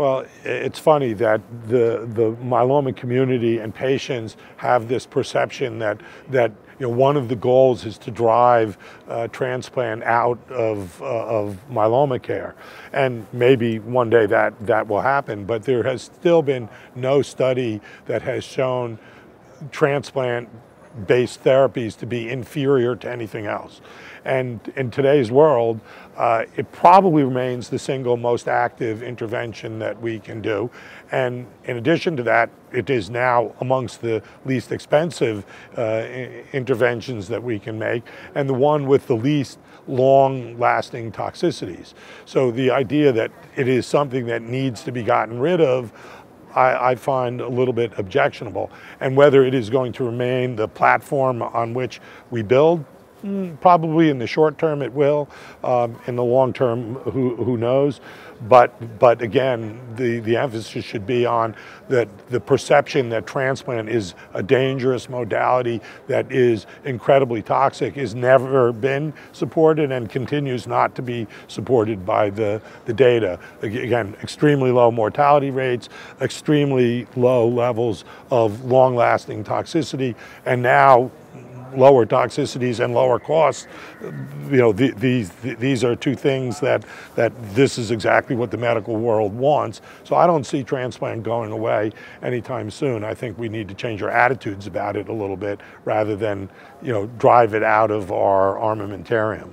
Well, it's funny that the, the myeloma community and patients have this perception that, that you know, one of the goals is to drive uh, transplant out of, uh, of myeloma care. And maybe one day that, that will happen, but there has still been no study that has shown transplant based therapies to be inferior to anything else. And in today's world, uh, it probably remains the single most active intervention that we can do. And in addition to that, it is now amongst the least expensive uh, interventions that we can make and the one with the least long lasting toxicities. So the idea that it is something that needs to be gotten rid of I, I, find a little bit objectionable. And whether it is going to remain the platform on which we build, Mm, probably in the short term it will. Um, in the long term, who, who knows? But, but again, the, the emphasis should be on that the perception that transplant is a dangerous modality that is incredibly toxic has never been supported and continues not to be supported by the, the data. Again, extremely low mortality rates, extremely low levels of long-lasting toxicity, and now lower toxicities and lower costs, you know, the, these, these are two things that, that this is exactly what the medical world wants. So I don't see transplant going away anytime soon. I think we need to change our attitudes about it a little bit rather than, you know, drive it out of our armamentarium.